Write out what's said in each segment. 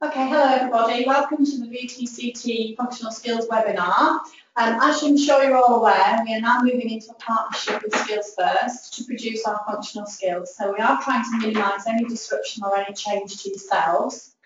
Okay, hello everybody. Welcome to the VTCT Functional Skills webinar. Um, as I'm sure you're all aware, we are now moving into a partnership with Skills First to produce our functional skills. So we are trying to minimise any disruption or any change to yourselves.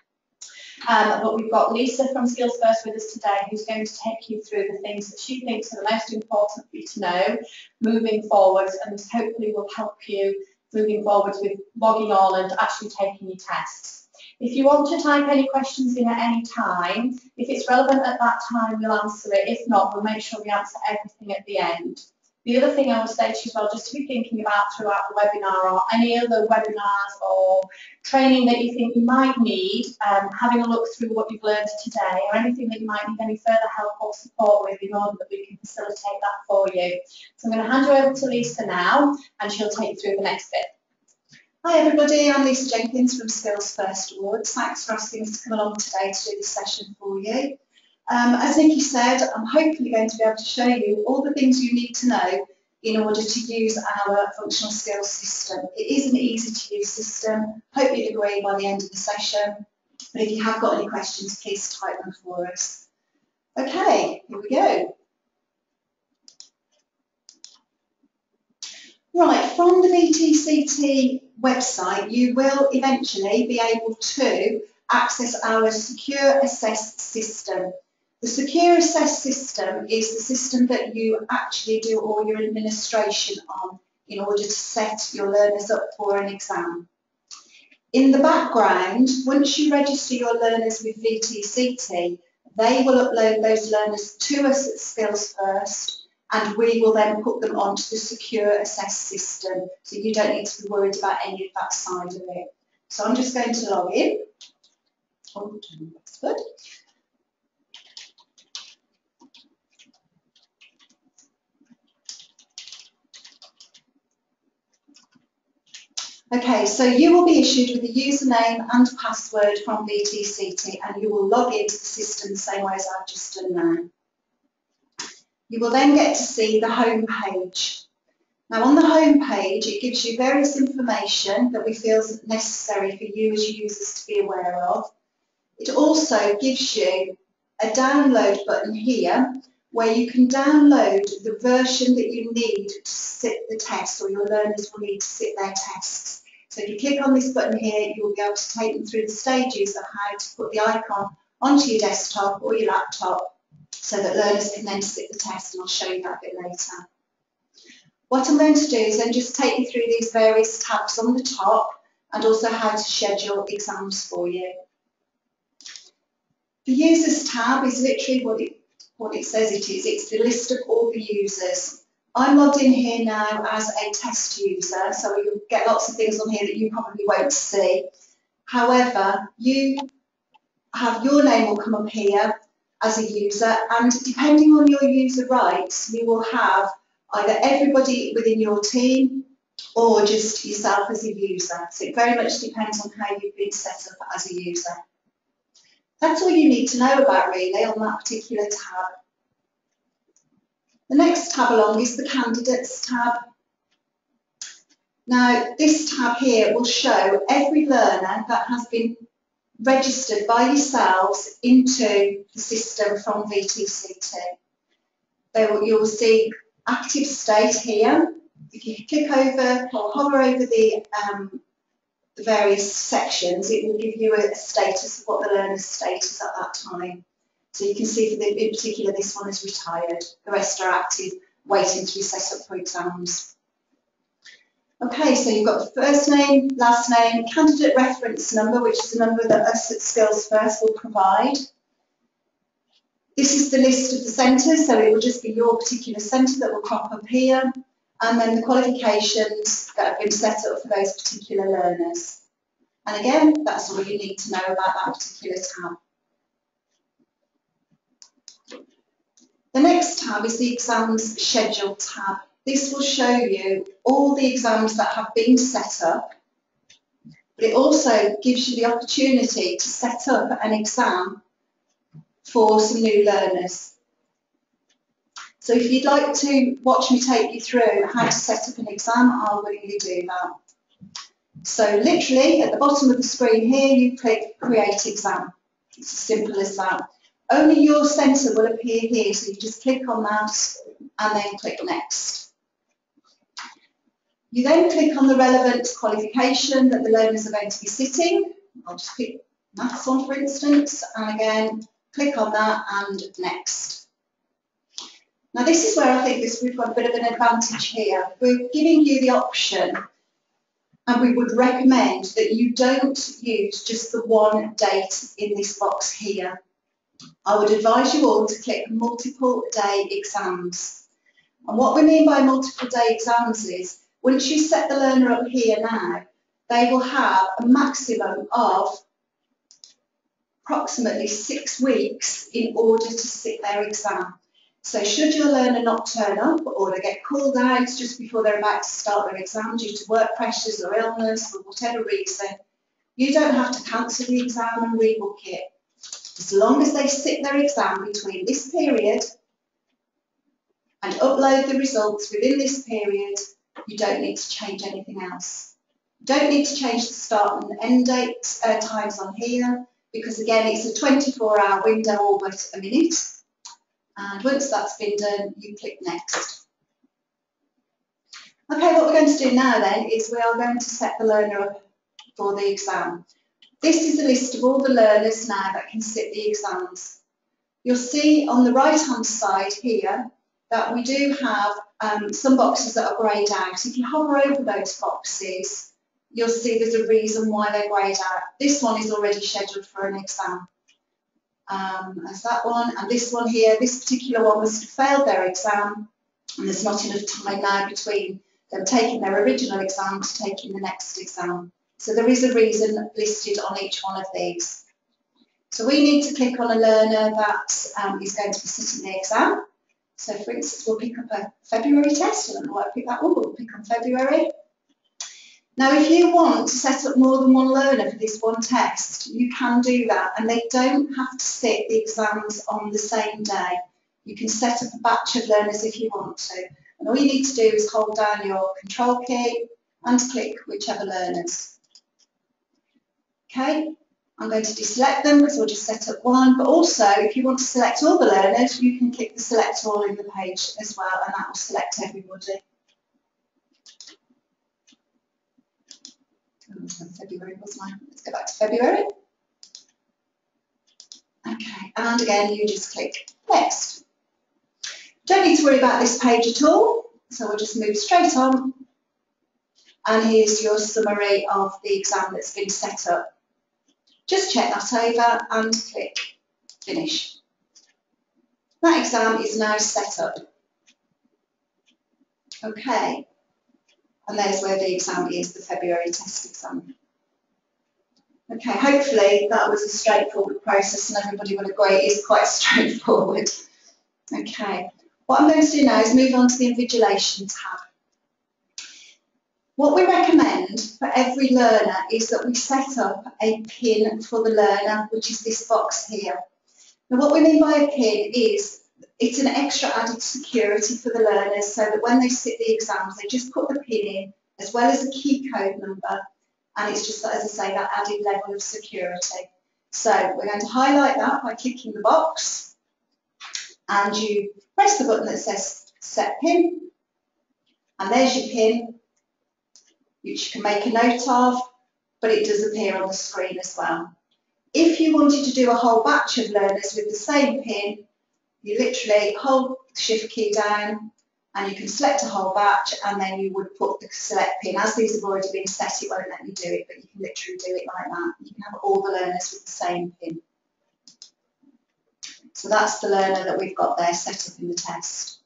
Um, but we've got Lisa from Skills First with us today who's going to take you through the things that she thinks are the most important for you to know moving forward and this hopefully will help you moving forward with logging on and actually taking your tests. If you want to type any questions in at any time, if it's relevant at that time, we'll answer it. If not, we'll make sure we answer everything at the end. The other thing I would say to you as well, just to be thinking about throughout the webinar or any other webinars or training that you think you might need, um, having a look through what you've learned today or anything that you might need any further help or support with in order that we can facilitate that for you. So I'm going to hand you over to Lisa now and she'll take you through the next bit. Hi everybody, I'm Lisa Jenkins from Skills First Awards. Thanks for asking us to come along today to do this session for you. Um, as Nikki said, I'm hopefully going to be able to show you all the things you need to know in order to use our functional skills system. It is an easy to use system. Hope you'd agree by the end of the session. But if you have got any questions, please type them for us. Okay, here we go. Right, from the VTCT website, you will eventually be able to access our Secure Assess system. The Secure Assess system is the system that you actually do all your administration on in order to set your learners up for an exam. In the background, once you register your learners with VTCT, they will upload those learners to us at Skills First and we will then put them onto the secure assess system so you don't need to be worried about any of that side of it. So I'm just going to log in. Oh, Oxford. Okay, so you will be issued with a username and password from VTCT and you will log into the system the same way as I've just done now. You will then get to see the home page. Now on the home page it gives you various information that we feel is necessary for you as users to be aware of. It also gives you a download button here where you can download the version that you need to sit the test or your learners will need to sit their tests. So if you click on this button here, you will be able to take them through the stages of how to put the icon onto your desktop or your laptop so that learners can then sit the test and I'll show you that a bit later. What I'm going to do is then just take you through these various tabs on the top and also how to schedule exams for you. The users tab is literally what it, what it says it is. It's the list of all the users. I'm logged in here now as a test user, so you'll get lots of things on here that you probably won't see. However, you have your name will come up here as a user and depending on your user rights you will have either everybody within your team or just yourself as a user. So it very much depends on how you've been set up as a user. That's all you need to know about really on that particular tab. The next tab along is the Candidates tab. Now this tab here will show every learner that has been registered by yourselves into the system from VTCT. Will, you'll see active state here. If you click over or hover over the, um, the various sections, it will give you a, status of what the learner's status at that time. So you can see the, in particular this one is retired. The rest are active, waiting to be set up for exams. Okay, so you've got first name, last name, candidate reference number, which is the number that us at Skills First will provide. This is the list of the centres, so it will just be your particular centre that will crop up here, and then the qualifications that have been set up for those particular learners. And again, that's all you need to know about that particular tab. The next tab is the exams schedule tab. This will show you all the exams that have been set up, but it also gives you the opportunity to set up an exam for some new learners. So if you'd like to watch me take you through how to set up an exam, I'll willingly do that. So literally at the bottom of the screen here, you click create exam. It's as simple as that. Only your centre will appear here, so you just click on that and then click next. You then click on the relevant qualification that the learners are going to be sitting. I'll just pick maths on for instance, and again, click on that and next. Now this is where I think this, we've got a bit of an advantage here. We're giving you the option and we would recommend that you don't use just the one date in this box here. I would advise you all to click multiple day exams. And what we mean by multiple day exams is, once you set the learner up here now, they will have a maximum of approximately six weeks in order to sit their exam. So should your learner not turn up or they get called out just before they're about to start their exam due to work pressures or illness or whatever reason, you don't have to cancel the exam and rebook it. As long as they sit their exam between this period and upload the results within this period, you don't need to change anything else. You don't need to change the start and end date uh, times on here because again it's a 24 hour window all but a minute and once that's been done you click next. Okay what we're going to do now then is we are going to set the learner up for the exam. This is a list of all the learners now that can sit the exams. You'll see on the right hand side here that we do have um, some boxes that are greyed out. If you hover over those boxes you'll see there's a reason why they're greyed out. This one is already scheduled for an exam. Um, as that one, and this one here, this particular one must have failed their exam, and there's not enough time now between them taking their original exam to taking the next exam. So there is a reason listed on each one of these. So we need to click on a learner that um, is going to be sitting the exam. So for instance, we'll pick up a February test. I don't know why I pick that one, but we'll pick on February. Now, if you want to set up more than one learner for this one test, you can do that, and they don't have to sit the exams on the same day. You can set up a batch of learners if you want to, and all you need to do is hold down your control key and click whichever learners. Okay, I'm going to deselect them because we'll just set up one, but also if you want to select all the learners, you can click the select all in the page as well, and that will select everybody. February was mine. Let's go back to February. Okay, and again, you just click next. Don't need to worry about this page at all, so we'll just move straight on. And here's your summary of the exam that's been set up. Just check that over and click finish. That exam is now set up. Okay, and there's where the exam is, the February test exam. Okay, hopefully that was a straightforward process and everybody will agree it is quite straightforward. Okay, what I'm going to do now is move on to the invigilation tab. What we recommend for every learner is that we set up a pin for the learner, which is this box here. Now what we mean by a pin is it's an extra added security for the learners so that when they sit the exams, they just put the pin in as well as a key code number. And it's just, as I say, that added level of security. So we're going to highlight that by clicking the box and you press the button that says set pin and there's your pin which you can make a note of but it does appear on the screen as well. If you wanted to do a whole batch of learners with the same pin you literally hold the shift key down and you can select a whole batch and then you would put the select pin. As these have already been set, it won't let me do it, but you can literally do it like that. You can have all the learners with the same pin. So that's the learner that we've got there set up in the test.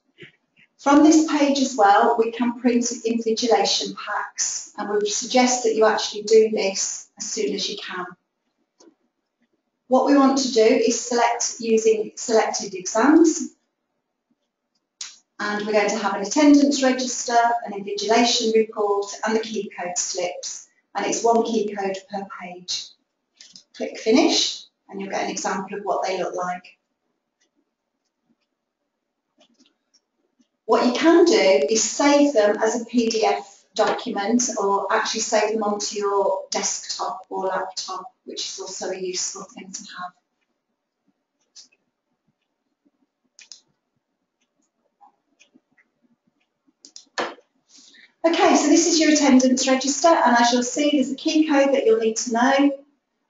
From this page as well, we can print invigilation packs and we suggest that you actually do this as soon as you can. What we want to do is select using selected exams and we're going to have an attendance register, an invigilation report and the key code slips and it's one key code per page. Click finish and you'll get an example of what they look like. What you can do is save them as a PDF document or actually save them onto your desktop or laptop, which is also a useful thing to have. Okay, so this is your attendance register and as you'll see there's a key code that you'll need to know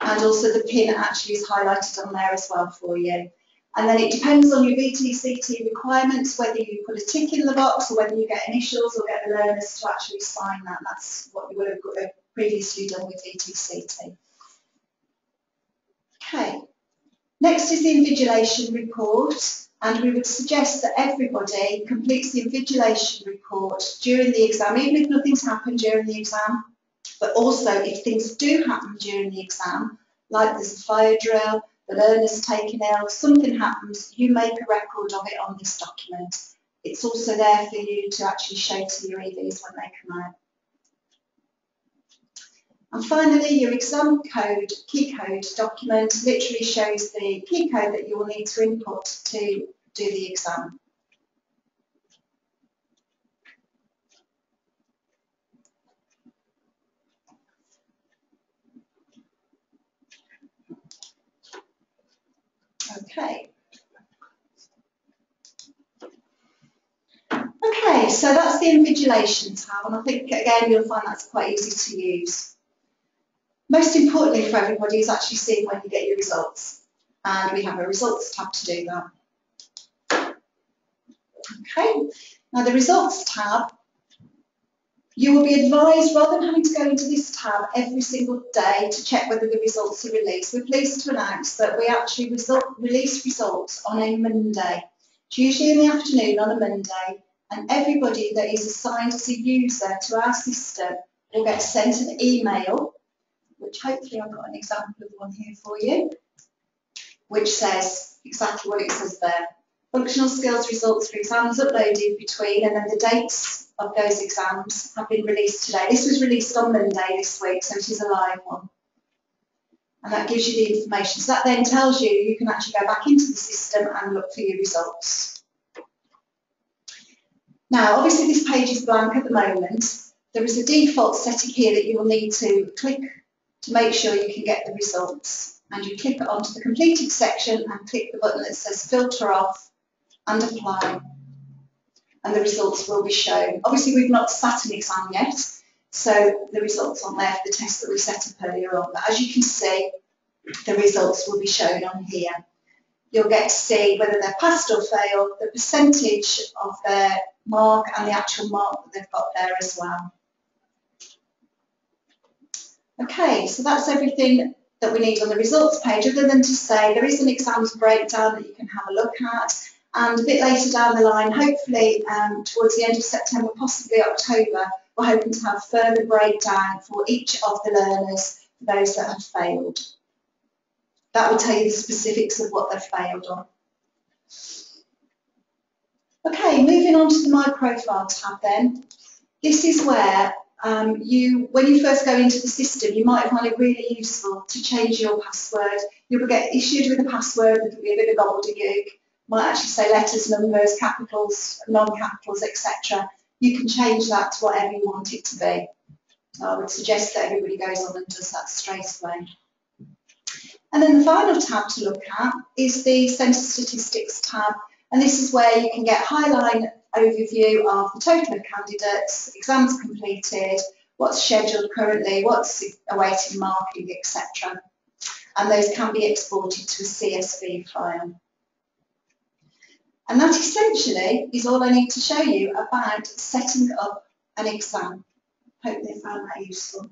and also the pin actually is highlighted on there as well for you. And then it depends on your VTCT requirements, whether you put a tick in the box or whether you get initials or get the learners to actually sign that. That's what you would have uh, previously done with VTCT. Okay, next is the invigilation report and we would suggest that everybody completes the invigilation report during the exam, even if nothing's happened during the exam, but also if things do happen during the exam, like there's a fire drill, the learner's taken ill, something happens, you make a record of it on this document. It's also there for you to actually show to your EVs when they come out. And finally, your exam code, key code document literally shows the key code that you will need to input to do the exam. Okay. Okay, so that's the invigilation tab, and I think again you'll find that's quite easy to use. Most importantly for everybody is actually seeing when you get your results, and we have a results tab to do that. Okay, now the results tab you will be advised, rather than having to go into this tab every single day to check whether the results are released, we're pleased to announce that we actually result, release results on a Monday. It's usually in the afternoon on a Monday, and everybody that is assigned as a user to our system will get sent an email, which hopefully I've got an example of one here for you, which says exactly what it says there. Functional skills results for exams uploaded between and then the dates of those exams have been released today. This was released on Monday this week, so it is a live one. And that gives you the information. So that then tells you you can actually go back into the system and look for your results. Now, obviously this page is blank at the moment. There is a default setting here that you will need to click to make sure you can get the results. And you click onto the completed section and click the button that says filter off and apply and the results will be shown. Obviously, we've not sat an exam yet, so the results on there for the test that we set up earlier on. But as you can see, the results will be shown on here. You'll get to see whether they're passed or failed, the percentage of their mark and the actual mark that they've got there as well. Okay, so that's everything that we need on the results page, other than to say there is an exams breakdown that you can have a look at. And a bit later down the line, hopefully um, towards the end of September, possibly October, we're hoping to have further breakdown for each of the learners, for those that have failed. That will tell you the specifics of what they've failed on. Okay, moving on to the My Profile tab then. This is where um, you, when you first go into the system, you might find it really useful to change your password. You'll get issued with a password that will be a bit of gobbledygook might actually say letters, numbers, capitals, non-capitals, etc. You can change that to whatever you want it to be. I would suggest that everybody goes on and does that straight away. And then the final tab to look at is the Centre Statistics tab, and this is where you can get highline overview of the total of candidates, exams completed, what's scheduled currently, what's awaiting marking, etc. And those can be exported to a CSV file. And that essentially is all I need to show you about setting up an exam. Hope they found that useful.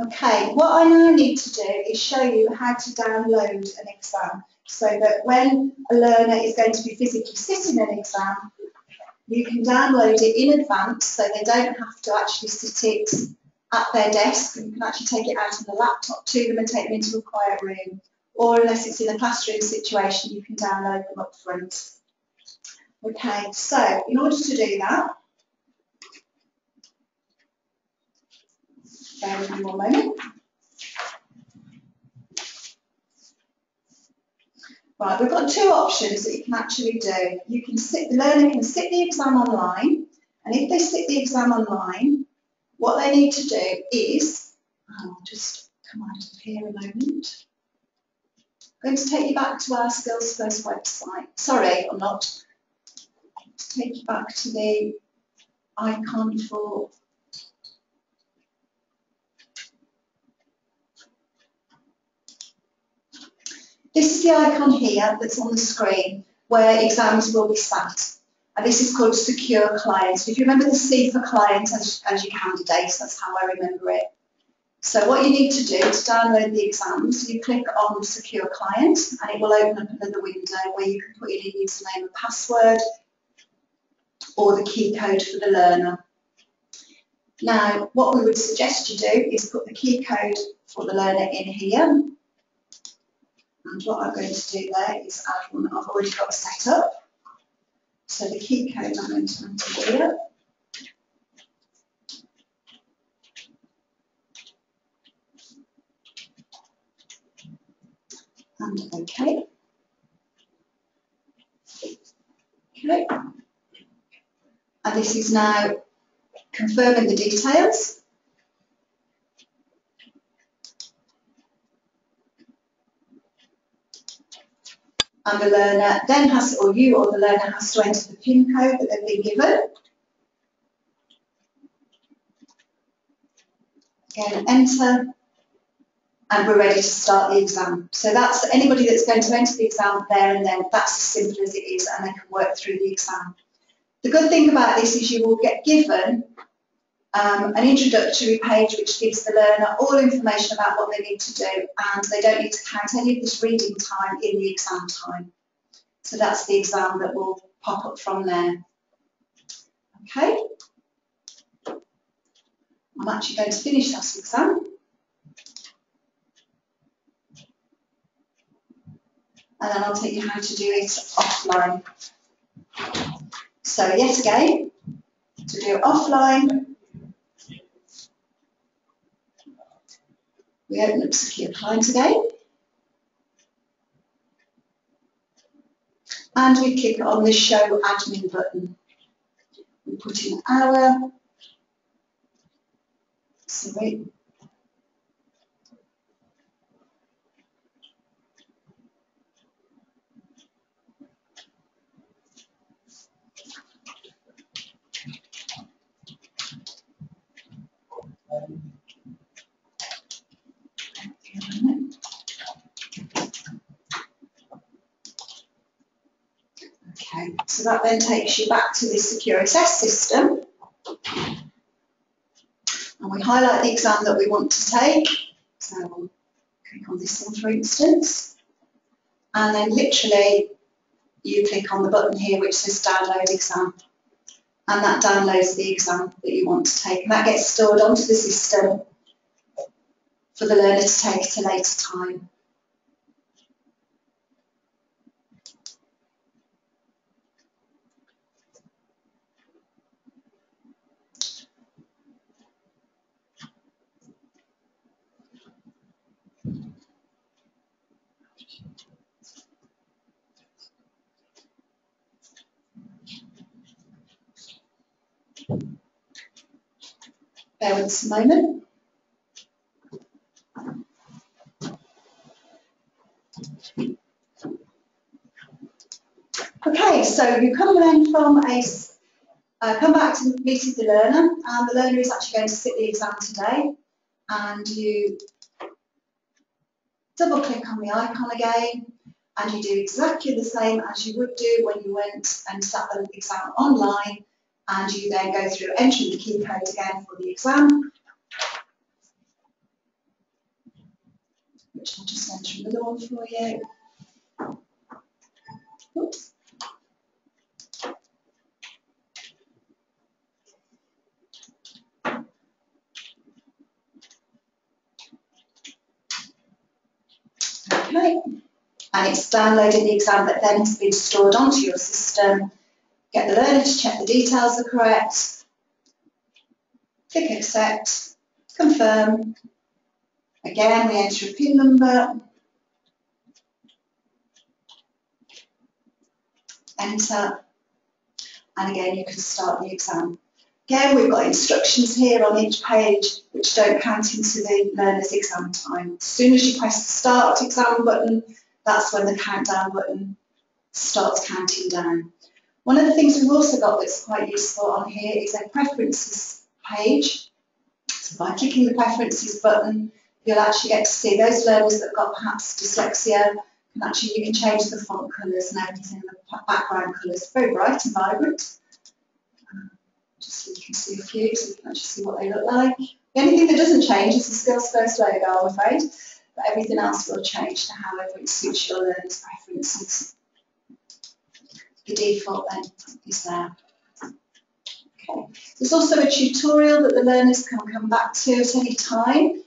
Okay, what I now need to do is show you how to download an exam so that when a learner is going to be physically sitting an exam, you can download it in advance so they don't have to actually sit it at their desk and you can actually take it out on the laptop to them and take them into a quiet room. Or unless it's in a classroom situation, you can download them up front. Okay, so in order to do that, bear with me one moment. Right, we've got two options that you can actually do. You can sit, the learner can sit the exam online, and if they sit the exam online, what they need to do is, I'll just come out of here a moment. I'm going to take you back to our Skills First website. Sorry, I'm not. Take you back to the icon for This is the icon here that's on the screen where exams will be sat. And this is called Secure Client. If you remember the C for client as, as your candidate, that's how I remember it. So what you need to do to download the exams, you click on Secure Client and it will open up another window where you can put in a username and password or the key code for the learner. Now, what we would suggest you do is put the key code for the learner in here. And what I'm going to do there is add one that I've already got set up. So the key code I'm going to enter here. And OK. Okay. And this is now confirming the details. And the learner then has, or you or the learner has to enter the PIN code that they've been given. Again, enter, and we're ready to start the exam. So that's anybody that's going to enter the exam there and then, that's as simple as it is, and they can work through the exam. The good thing about this is you will get given um, an introductory page which gives the learner all information about what they need to do and they don't need to count any of this reading time in the exam time. So that's the exam that will pop up from there. Okay. I'm actually going to finish that exam. And then I'll tell you how to do it offline. So yet again, to do offline, we open up Secure Client again. And we click on the Show Admin button. We put in our, sorry, Okay, so that then takes you back to the secure assess system. And we highlight the exam that we want to take. So we'll click on this one for instance. And then literally you click on the button here which says download exam. And that downloads the exam that you want to take. And that gets stored onto the system for the learner to take at a later time. Bear with us a moment. Okay, so you come then from a, uh, come back to meeting the learner, and the learner is actually going to sit the exam today, and you double click on the icon again, and you do exactly the same as you would do when you went and sat the exam online, and you then go through entering the key code again for the exam, which I'll just enter another one for you. Oops. Okay, and it's downloading the exam that then has been stored onto your system. Get the learner to check the details are correct. Click accept, confirm. Again, we enter a PIN number. Enter. And again, you can start the exam. Again, we've got instructions here on each page which don't count into the learner's exam time. As soon as you press the start exam button, that's when the countdown button starts counting down. One of the things we've also got that's quite useful on here is a preferences page. So by clicking the preferences button, you'll actually get to see those learners that have got perhaps dyslexia, and actually you can change the font colours and everything, the background colours, very bright and vibrant. Um, just so you can see a few, so you can actually see what they look like. The only thing that doesn't change is the Skills First logo, I'm afraid, but everything else will change to however it suits your learner's preferences. The default then is there. Okay. There's also a tutorial that the learners can come back to at any time.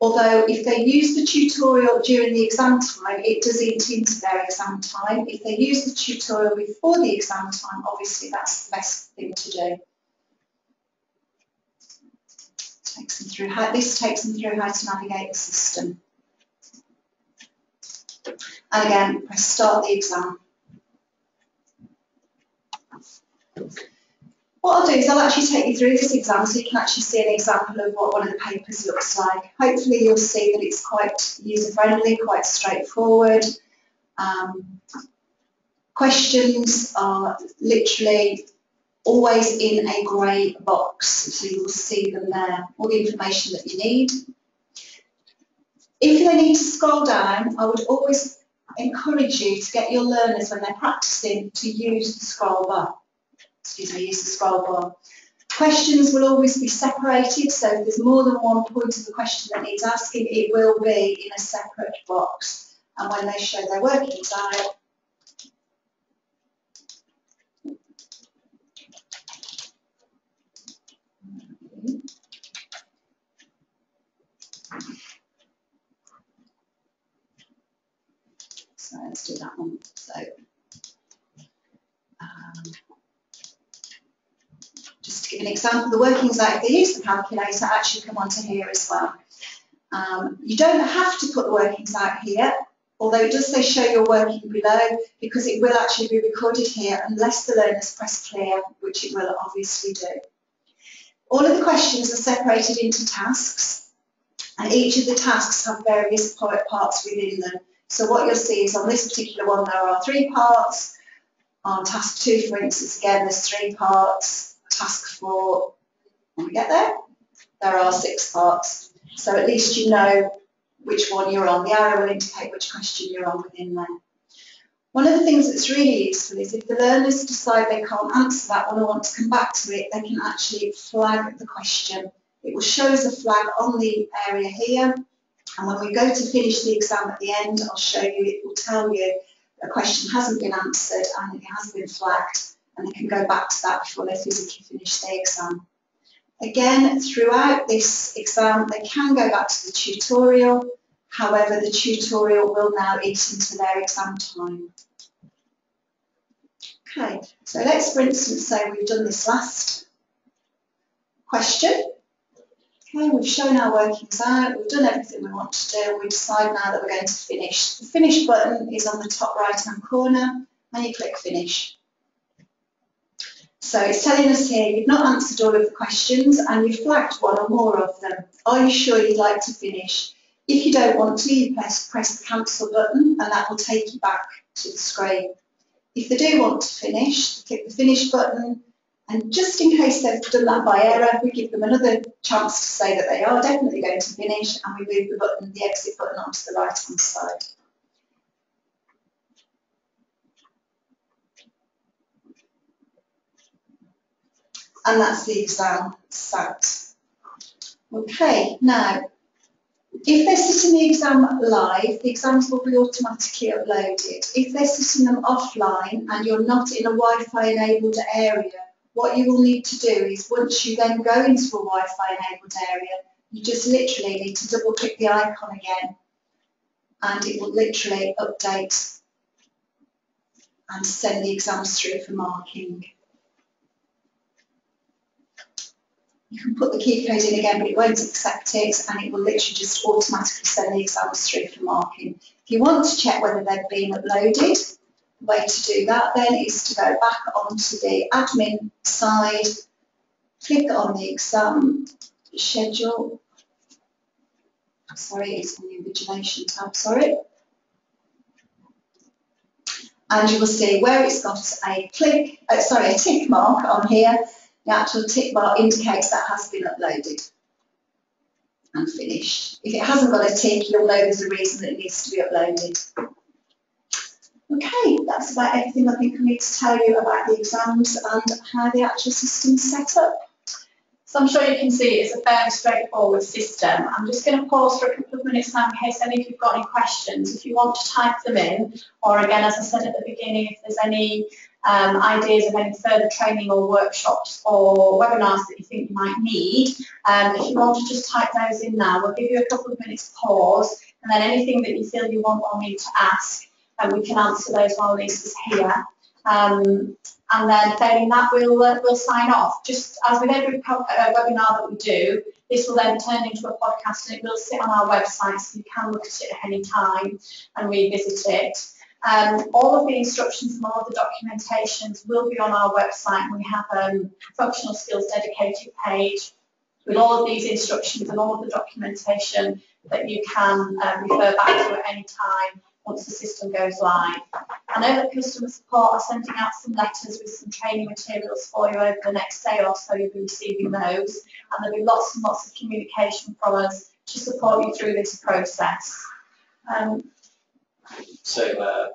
Although if they use the tutorial during the exam time, it does eat into their exam time. If they use the tutorial before the exam time, obviously that's the best thing to do. Takes them through how, this takes them through how to navigate the system. And again, press start the exam. What I'll do is I'll actually take you through this exam so you can actually see an example of what one of the papers looks like. Hopefully you'll see that it's quite user-friendly, quite straightforward. Um, questions are literally always in a grey box, so you'll see them there, all the information that you need. If they need to scroll down, I would always encourage you to get your learners, when they're practicing, to use the scroll bar excuse me, use the scroll bar. Questions will always be separated, so if there's more than one point of the question that needs asking, it will be in a separate box. And when they show their workings out, So let's do that one. So um, an example, the workings out, if they use the calculator, actually come onto here as well. Um, you don't have to put the workings out here, although it does say show your working below, because it will actually be recorded here unless the learners press clear, which it will obviously do. All of the questions are separated into tasks, and each of the tasks have various parts within them. So what you'll see is on this particular one, there are three parts. On task two, for instance, again, there's three parts task four, when we get there, there are six parts. So at least you know which one you're on. The arrow will indicate which question you're on within there. One of the things that's really useful is if the learners decide they can't answer that one or want to come back to it, they can actually flag the question. It will show as a flag on the area here. And when we go to finish the exam at the end, I'll show you, it will tell you a question hasn't been answered and it has been flagged and they can go back to that before they physically finish their exam. Again, throughout this exam, they can go back to the tutorial. However, the tutorial will now eat into their exam time. Okay, so let's, for instance, say we've done this last question. Okay, we've shown our workings out, we've done everything we want to do, we decide now that we're going to finish. The finish button is on the top right hand corner and you click finish. So it's telling us here you've not answered all of the questions and you've flagged one or more of them. Are you sure you'd like to finish? If you don't want to, you press, press the cancel button and that will take you back to the screen. If they do want to finish, click the finish button and just in case they've done that by error, we give them another chance to say that they are definitely going to finish and we move the button, the exit button onto the right hand side. And that's the exam sat. Okay, now, if they're sitting the exam live, the exams will be automatically uploaded. If they're sitting them offline and you're not in a Wi-Fi enabled area, what you will need to do is once you then go into a Wi-Fi enabled area, you just literally need to double click the icon again and it will literally update and send the exams through for marking. You can put the key code in again, but it won't accept it, and it will literally just automatically send the exams through for marking. If you want to check whether they've been uploaded, the way to do that then is to go back onto the admin side, click on the exam schedule. Sorry, it's on the invigilation tab, sorry. and you will see where it's got a click, uh, sorry, a tick mark on here, the actual tick mark indicates that has been uploaded and finished. If it hasn't got a tick, you'll know there's a reason that it needs to be uploaded. Okay, that's about everything I think I need to tell you about the exams and how the actual system's set up. So I'm sure you can see it's a fairly straightforward system. I'm just going to pause for a couple of minutes now in case any of you've got any questions. If you want to type them in, or again, as I said at the beginning, if there's any um, ideas of any further training or workshops or webinars that you think you might need, um, if you want to just type those in now, we'll give you a couple of minutes pause, and then anything that you feel you want or need to ask, and we can answer those while Lisa's here. Um, and then failing that, we'll, uh, we'll sign off. Just as with every uh, webinar that we do, this will then turn into a podcast and it will sit on our website so you can look at it at any time and revisit it. Um, all of the instructions and all of the documentations will be on our website. We have um, a functional skills dedicated page with all of these instructions and all of the documentation that you can uh, refer back to at any time once the system goes live. I know that customer support are sending out some letters with some training materials for you over the next day or so you'll be receiving those and there'll be lots and lots of communication from us to support you through this process. Um, so uh,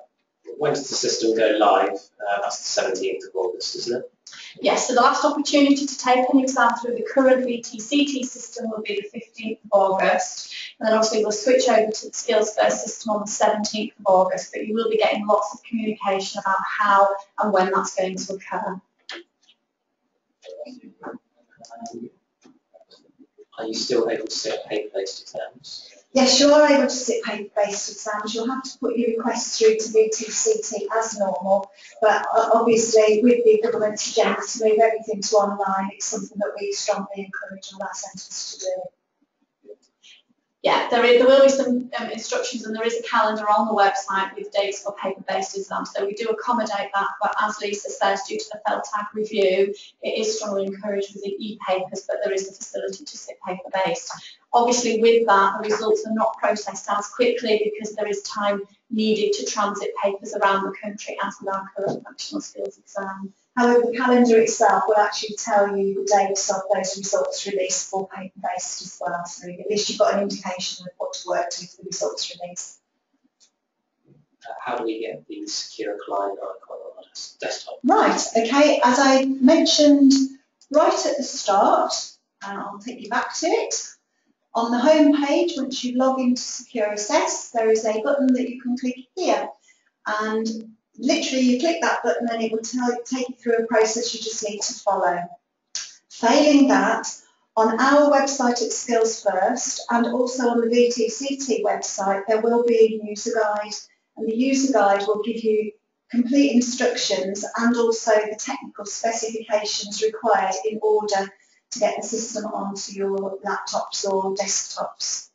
when does the system go live? Uh, that's the 17th of August, isn't it? Yes, so the last opportunity to take an exam through the current VTCT system will be the 15th of August. And then obviously we'll switch over to the Skills First system on the 17th of August, but you will be getting lots of communication about how and when that's going to occur. Are you still able to set paper-based exams? Yes, you are able to sit paper-based exams. You'll have to put your request through to VTCT as normal, but obviously with the government's agenda to move everything to online, it's something that we strongly encourage all our centres to do. Yeah, there, is, there will be some um, instructions and there is a calendar on the website with dates for paper-based exams, so we do accommodate that, but as Lisa says, due to the FELTAG review, it is strongly encouraged with the e-papers, but there is a facility to sit paper-based. Obviously with that, the results are not processed as quickly because there is time needed to transit papers around the country as with our current functional skills exam. However, the calendar itself will actually tell you the dates of those results released for paper-based as well, so at least you've got an indication of what to work to for the results release. Uh, how do we get the secure client icon on our desktop? Right, okay, as I mentioned right at the start, and I'll take you back to it, on the home page, once you log into Secure Assess, there is a button that you can click here. And literally you click that button and it will take you through a process you just need to follow. Failing that, on our website at Skills First and also on the VTCT website, there will be a user guide and the user guide will give you complete instructions and also the technical specifications required in order to get the system onto your laptops or desktops.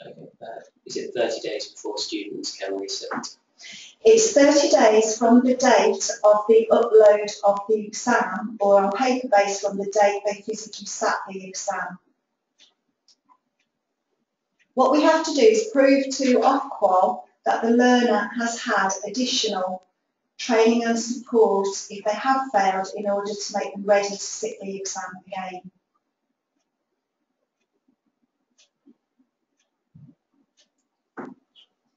Okay. Is it 30 days before students can resubmit? It's 30 days from the date of the upload of the exam or on paper based from the date they physically sat the exam. What we have to do is prove to Ofqual that the learner has had additional training and support if they have failed in order to make them ready to sit the exam again.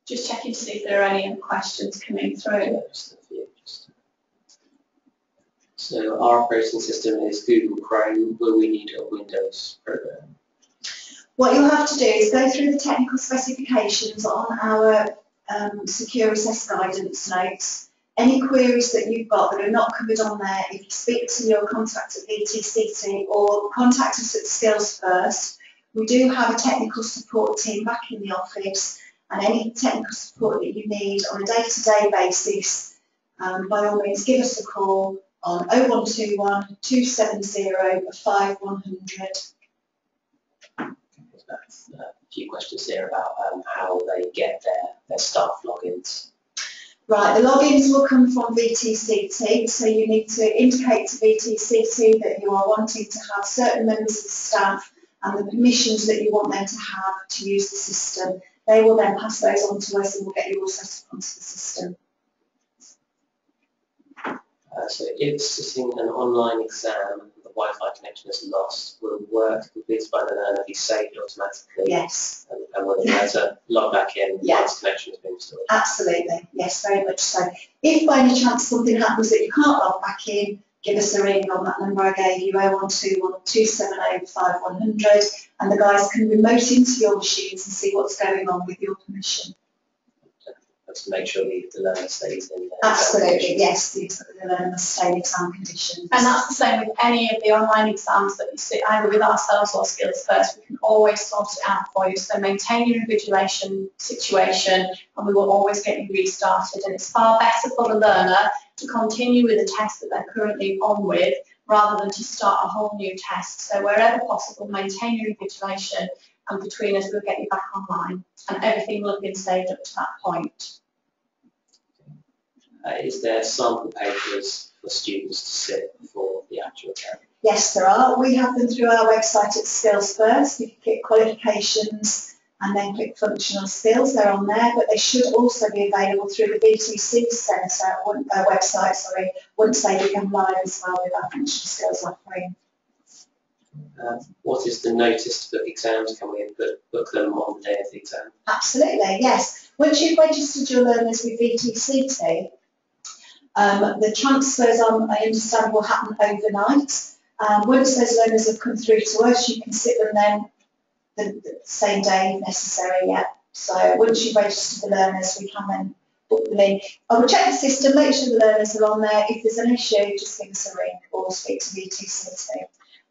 Just checking to see if there are any questions coming through. So our operating system is Google Chrome. Will we need a Windows program? What you'll have to do is go through the technical specifications on our um, secure assess guidance notes any queries that you've got that are not covered on there, if you speak to your contact at VTCT or contact us at Skills First, we do have a technical support team back in the office and any technical support that you need on a day-to-day -day basis, um, by all means give us a call on 0121 270 5100. That's uh, a few questions here about um, how they get their, their staff logins. Right, the logins will come from VTCT, so you need to indicate to VTCT that you are wanting to have certain members of staff and the permissions that you want them to have to use the system. They will then pass those on to us and we'll get you all set up onto the system. Uh, so if sitting an online exam, the Wi-Fi connection is lost, will work completed by the learner be saved automatically? Yes, And, and will the learner log back in Yeah. once connection has been restored? absolutely. Yes, very much so. If by any chance something happens that you can't log back in, give us a ring on that number I gave you, 0121 270 and the guys can remote into your machines and see what's going on with your permission. Just to make sure the, the learner stays in there. Absolutely, yes, the, the learner must stay in exam conditions. And that's the same with any of the online exams that you sit either with ourselves or Skills First. We can always sort it out for you. So maintain your invigilation situation and we will always get you restarted. And it's far better for the learner to continue with the test that they're currently on with rather than to start a whole new test. So wherever possible, maintain your invigilation and between us we'll get you back online and everything will have been saved up to that point. Uh, is there sample papers for students to sit before the actual exam? Yes, there are. We have them through our website at Skills First. You can click qualifications and then click functional skills. They're on there, but they should also be available through the VTC Centre uh, website, sorry, once they become live as well with our functional skills offering. Uh, what is the notice to book exams? Can we book, book them on the day of the exam? Absolutely, yes. Once you've registered your learners with VTCT, um, the transfers, um, I understand, will happen overnight. Um, once those learners have come through to us, you can sit them then the, the same day if necessary, yeah. So once you've registered the learners, we come and book them in. I will check the system, make sure the learners are on there. If there's an issue, just give us a ring or speak to VTCT.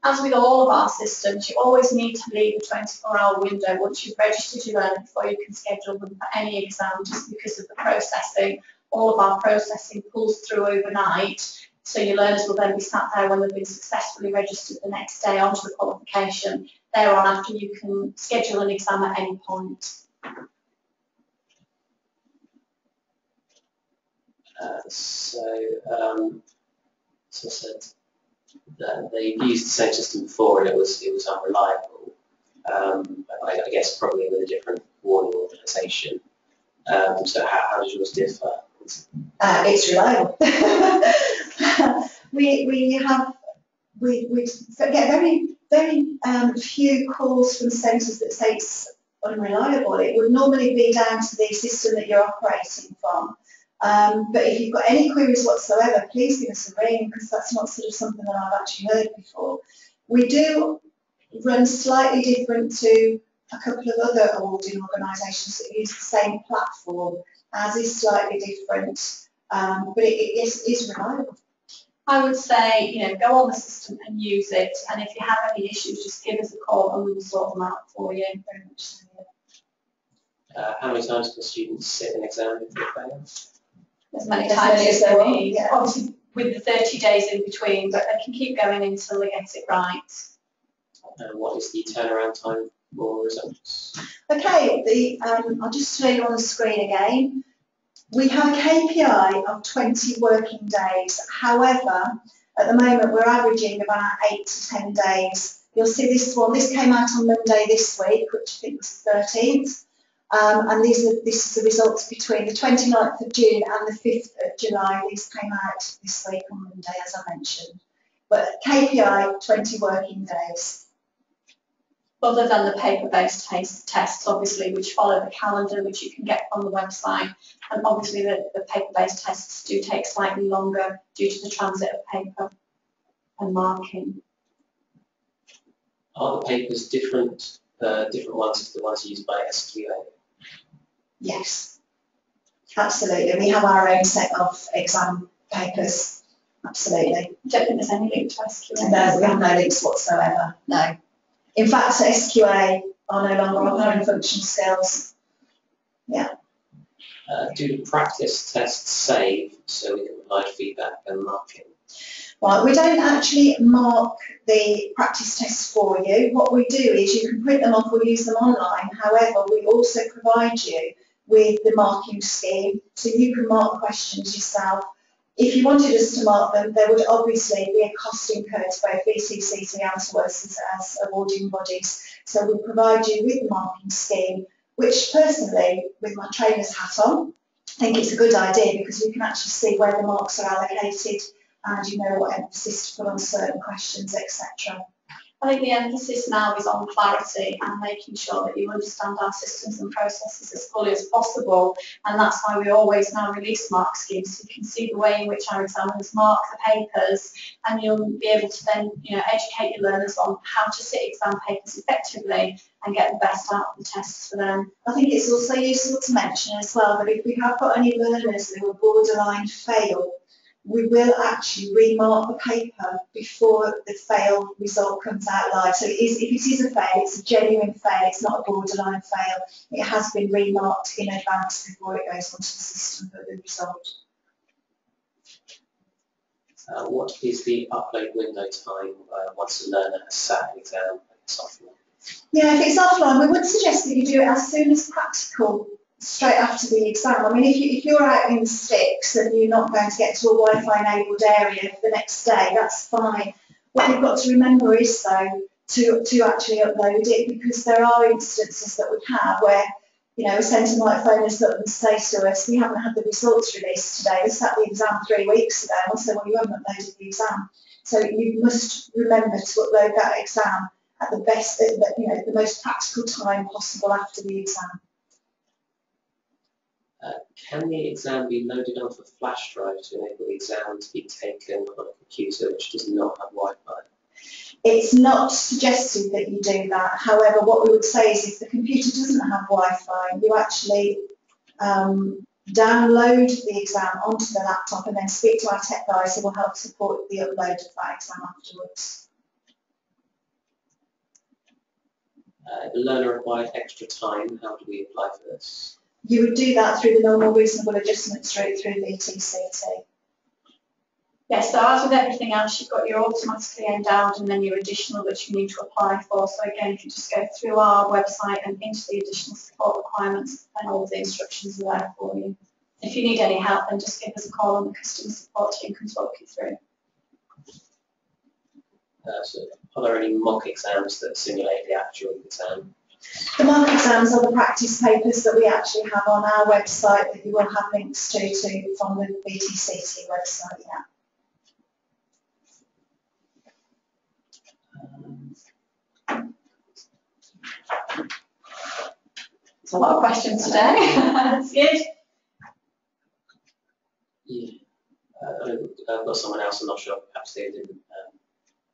As with all of our systems, you always need to leave a 24-hour window once you've registered your learner before you can schedule them for any exam just because of the processing. All of our processing pulls through overnight, so your learners will then be sat there when they've been successfully registered the next day onto the qualification. Thereon after you can schedule an exam at any point. Uh, so, um, so I said that they've used the same system before and it was it was unreliable. Um, I, I guess probably with a different awarding organisation. Um, so how, how does yours differ? uh, it's reliable. we, we have, we, we get very, very um, few calls from centres that say it's unreliable. It would normally be down to the system that you're operating from. Um, but if you've got any queries whatsoever, please give us a ring because that's not sort of something that I've actually heard before. We do run slightly different to a couple of other awarding organisations that use the same platform. as is slightly different, um, but it, it is, is reliable. I would say, you know, go on the system and use it, and if you have any issues, just give us a call and we will sort them out for you. Very much so. Uh, how many times can students sit an exam if they fail? As many As times many as as they they want, need, yeah. obviously with the 30 days in between, but they can keep going until they get it right. And what is the turnaround time for results? Okay, the, um, I'll just show you on the screen again. We have a KPI of 20 working days. However, at the moment we're averaging about 8 to 10 days. You'll see this one, this came out on Monday this week, which I think was the 13th. Um, and these are, this is the results between the 29th of June and the 5th of July. These came out this week on Monday, as I mentioned. But KPI, 20 working days. Other than the paper-based tests, obviously, which follow the calendar, which you can get on the website. And obviously the, the paper-based tests do take slightly longer due to the transit of paper and marking. Are the papers different, uh, different ones to the ones used by SQA? Yes, absolutely. We have our own set of exam papers. Absolutely. I don't think there's any link to SQA. No, we have no links whatsoever. No. In fact, SQA are no longer offering functional skills. Uh, do the practice tests save so we can provide feedback and marking? Right, we don't actually mark the practice tests for you. What we do is you can print them off or use them online. However, we also provide you with the marking scheme, so you can mark questions yourself. If you wanted us to mark them, there would obviously be a cost incurred both VTCT and us as, as awarding bodies. So we provide you with the marking scheme. which personally, with my trainer's hat on, I think it's a good idea because we can actually see where the marks are allocated and you know what emphasis to put on certain questions, etc. I think the emphasis now is on clarity and making sure that you understand our systems and processes as fully as possible. And that's why we always now release mark schemes. So you can see the way in which our examiners mark the papers and you'll be able to then you know, educate your learners on how to sit exam papers effectively and get the best out of the tests for them. I think it's also useful to mention as well that if we have got any learners who are borderline fail, we will actually remark the paper before the fail result comes out live. So it is, if it is a fail, it's a genuine fail, it's not a borderline fail. It has been remarked in advance before it goes onto the system for the result. Uh, what is the upload window time uh, once a learner has sat an exam offline? Yeah, if it's offline, we would suggest that you do it as soon as practical straight after the exam. I mean, if, you, if you're out in the sticks and you're not going to get to a Wi-Fi enabled area for the next day, that's fine. What you've got to remember is though to, to actually upload it because there are instances that we have where you know, a centre might phone us up and say to us, we haven't had the results released today, we sat the exam three weeks ago, and we'll well, you haven't uploaded the exam. So you must remember to upload that exam at the best, you know, the most practical time possible after the exam. Can the exam be loaded onto a flash drive to enable the exam to be taken on a computer which does not have Wi-Fi? It's not suggested that you do that. However, what we would say is if the computer doesn't have Wi-Fi, you actually um, download the exam onto the laptop and then speak to our tech guys who will help support the upload of that exam afterwards. Uh, the learner required extra time. How do we apply for this? You would do that through the normal reasonable adjustments rate through VTCT. Yes, so as with everything else, you've got your automatically endowed and then your additional which you need to apply for. So again, if you just go through our website and into the additional support requirements, then all the instructions are there for you. If you need any help, then just give us a call and the customer support team can talk you through. Uh, so are there any mock exams that simulate the actual exam? The mock exams are the practice papers that we actually have on our website that you will have links to, to from the VTCT website, yeah. It's a lot of questions today. That's good. Yeah. Uh, I've got someone else, I'm not sure, perhaps they didn't, um,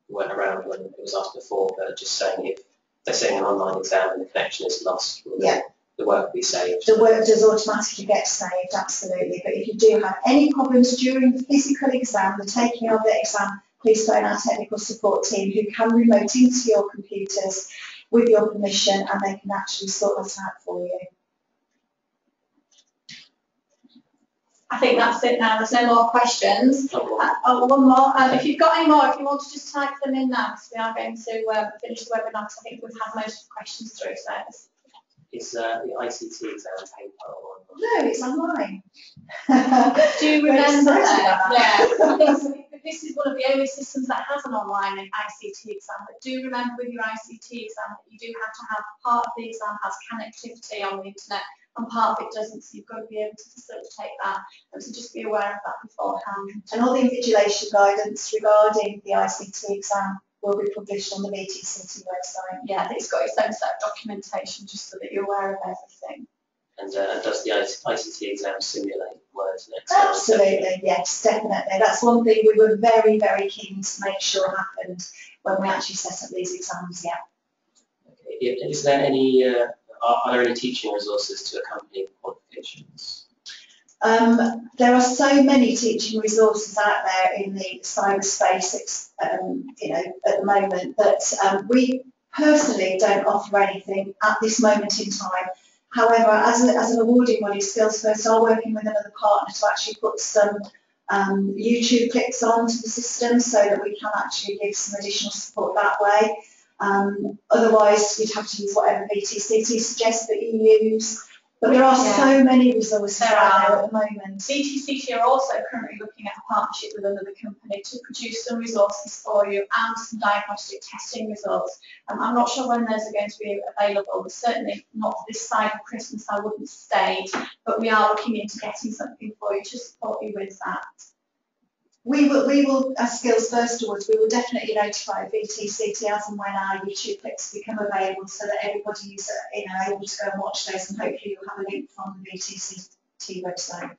weren't around when it was asked before, but just saying if they're saying an online exam and the connection is lost, will Yeah. the work will be saved? The work does automatically get saved, absolutely. But if you do have any problems during the physical exam, the taking of the exam, please phone our technical support team who can remote into your computers with your permission and they can actually sort that out for you. I think that's it now. There's no more questions. Oh, Uh, oh, one more. Um, if you've got any more, if you want to just type them in now, because we are going to um, finish the webinar, because I think we've had most of the questions through. So it's- uh, the ICT exam paper or No, it's online. do you remember? Yeah. this, this is one of the only systems that has an online ICT exam. But do remember with your ICT exam that you do have to have part of the exam has connectivity on the internet and part of it doesn't. So you've got to be able to facilitate that. And so just be aware of that beforehand. And all the invigilation guidance regarding the ICT exam will be published on the VTCT website. yeah, it's got its own set of documentation just so that you're aware of everything. And uh, does the ICT exam simulate words and Excel? Absolutely, yes, definitely. That's one thing we were very, very keen to make sure happened when we actually set up these exams, yeah. Okay. Is there any, uh, are, there any teaching resources to accompany qualifications? Um, there are so many teaching resources out there in the cyberspace, um, you know, at the moment that um, we personally don't offer anything at this moment in time. However, as, a, as an awarding body, Skills First are working with another partner to actually put some um, YouTube clips onto the system so that we can actually give some additional support that way. Um, otherwise, you'd have to use whatever VTCT suggests that you use. But there are Yeah. so many resources There out there at the moment. VTCT are also currently looking at a partnership with another company to produce some resources for you and some diagnostic testing results. Um, I'm not sure when those are going to be available, certainly not this side of Christmas, I wouldn't state, but we are looking into getting something for you to support you with that. We will, we will, as Skills First Awards, we will definitely notify VTCT as and when our YouTube clips become available so that everybody is, you know, able to go and watch those and hopefully you'll have a link from the VTCT website.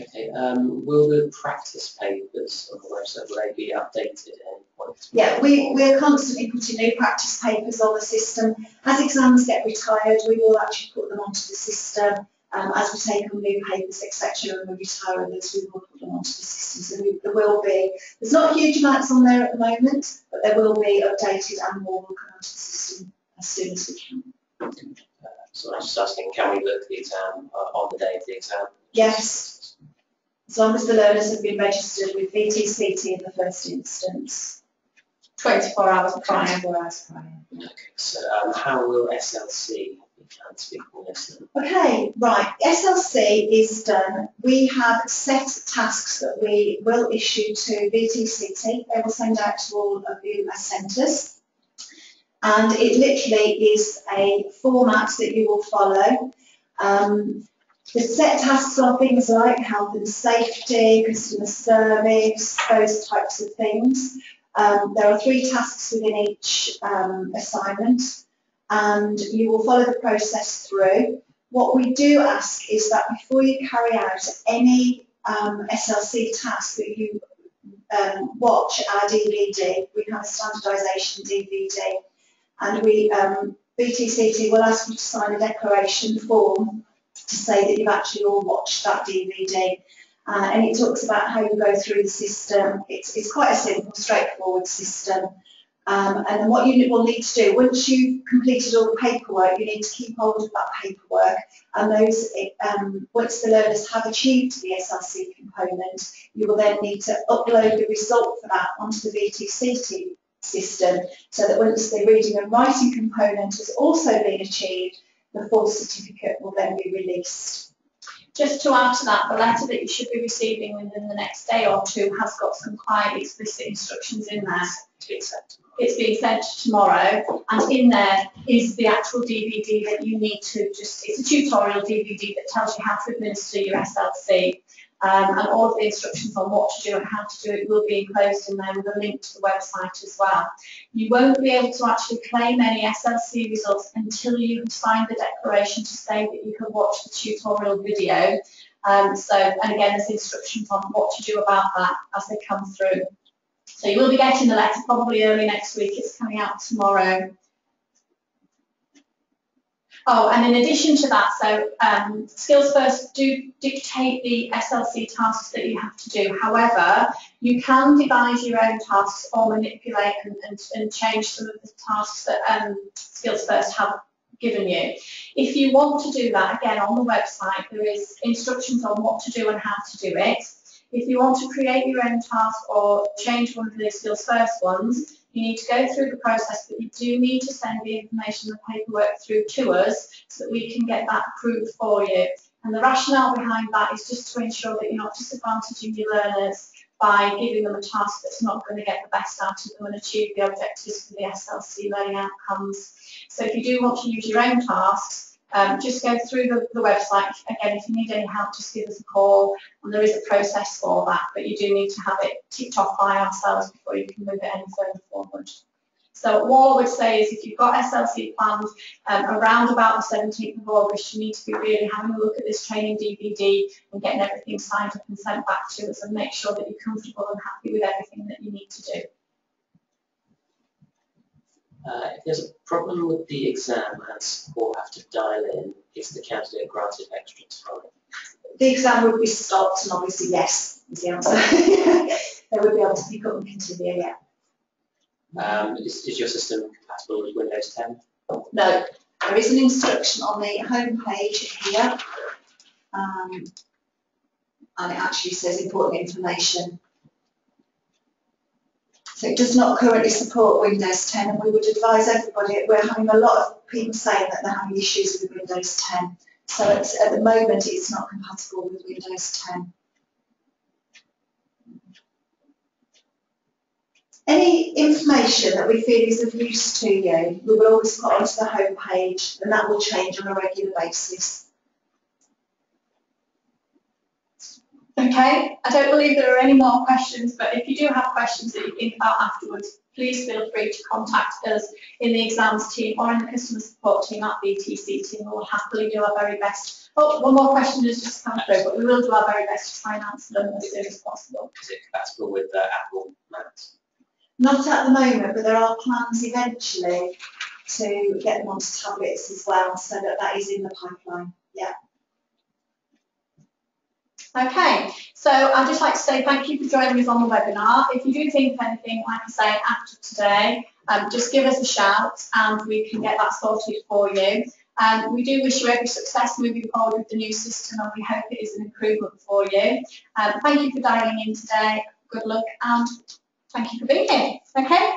Okay, um, will the practice papers on the website, will they be updated at any point? Yeah, we, we're constantly putting new practice papers on the system. As exams get retired, we will actually put them onto the system. Um, as we take on new papers, etc., and we retire others, we will put them the system. So we, there will be, there's not huge amounts on there at the moment, but there will be updated and more will come onto the system as soon as we can. Uh, So I was just asking, can we book the exam uh, on the day of the exam? Yes. As long as the learners have been registered with VTCT in the first instance. 24 hours prior. Okay, so um, how will SLC Okay, right, SLC is done. We have set tasks that we will issue to VTCT. They will send out to all of you as centres. And it literally is a format that you will follow. Um, the set tasks are things like health and safety, customer service, those types of things. Um, there are three tasks within each um, assignment and you will follow the process through. What we do ask is that before you carry out any um, SLC task that you um, watch our DVD, we have a standardisation DVD, and we um, VTCT will ask you to sign a declaration form to say that you've actually all watched that DVD. Uh, and it talks about how you go through the system. It's, it's quite a simple, straightforward system. Um, and then what you will need to do, once you've completed all the paperwork, you need to keep hold of that paperwork. And those, um, once the learners have achieved the SLC component, you will then need to upload the result for that onto the VTCT system, so that once the reading and writing component has also been achieved, the full certificate will then be released. Just to add to that, the letter that you should be receiving within the next day or two has got some quite explicit instructions in there. to be accepted? It's being sent tomorrow, and in there is the actual DVD that you need to just, it's a tutorial DVD that tells you how to administer your SLC. Um, and all of the instructions on what to do and how to do it will be enclosed in there with a link to the website as well. You won't be able to actually claim any SLC results until you have signed the declaration to say that you can watch the tutorial video. Um, so, and again, there's instructions on what to do about that as they come through. So you will be getting the letter probably early next week. It's coming out tomorrow. Oh, and in addition to that, so um, Skills First do dictate the SLC tasks that you have to do. However, you can devise your own tasks or manipulate and, and, and change some of the tasks that um, Skills First have given you. If you want to do that, again, on the website, there is instructions on what to do and how to do it. If you want to create your own task or change one of the Skills First ones, you need to go through the process, but you do need to send the information and paperwork through to us so that we can get that approved for you. And the rationale behind that is just to ensure that you're not disadvantaging your learners by giving them a task that's not going to get the best out of them and achieve the objectives for the SLC learning outcomes. So if you do want to use your own tasks, um, just go through the, the website. Again, if you need any help, just give us a call. And there is a process for that, but you do need to have it ticked off by ourselves before you can move it any further forward. So what I would say is if you've got SLC planned um, around about the 17th of August, you need to be really having a look at this training DVD and getting everything signed up and sent back to us and make sure that you're comfortable and happy with everything that you need to do. Uh, if there's a problem with the exam and support have to dial in, is the candidate granted extra time? The exam would be stopped and obviously yes is the answer. they would be able to pick up and continue, yeah. Um, is, is your system compatible with Windows 10? No, there is an instruction on the home page here. Um, and it actually says important information. It does not currently support Windows 10 and we would advise everybody, we're having a lot of people saying that they're having issues with Windows 10. So at the moment it's not compatible with Windows 10. Any information that we feel is of use to you, we will always put onto the home page and that will change on a regular basis. Okay, I don't believe there are any more questions, but if you do have questions that you think about afterwards, please feel free to contact us in the exams team or in the customer support team at VTCT. We will happily do our very best. Oh, one more question has just come through, but we will do our very best to try and answer them as soon as possible. Is it compatible with uh, Apple Macs? Not at the moment, but there are plans eventually to get them onto tablets as well, so that that is in the pipeline. Yeah. Okay, so I'd just like to say thank you for joining us on the webinar. If you do think of anything, like I say, after today, um, just give us a shout and we can get that sorted for you. Um, we do wish you every success moving forward with the new system and we hope it is an improvement for you. Um, thank you for dialing in today. Good luck and thank you for being here. Okay?